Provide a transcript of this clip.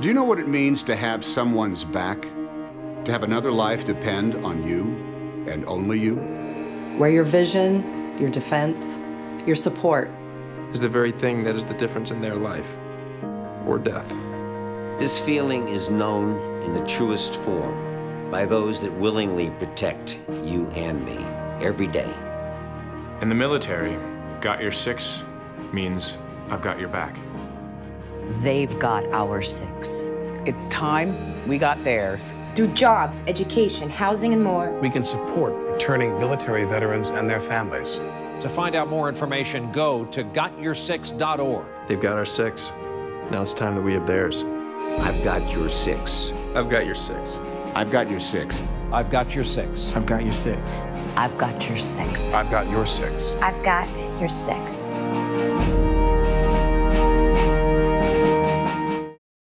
Do you know what it means to have someone's back? To have another life depend on you and only you? Where your vision, your defense, your support is the very thing that is the difference in their life or death. This feeling is known in the truest form by those that willingly protect you and me every day. In the military, got your six means I've got your back. They've got our six. It's time we got theirs. Through jobs, education, housing, and more, we can support returning military veterans and their families. To find out more information, go to gotyoursix.org. They've got our six. Now it's time that we have theirs. I've got your six. I've got your six. I've got your six. I've got your six. I've got your six. I've got your six. I've got your six. I've got your six.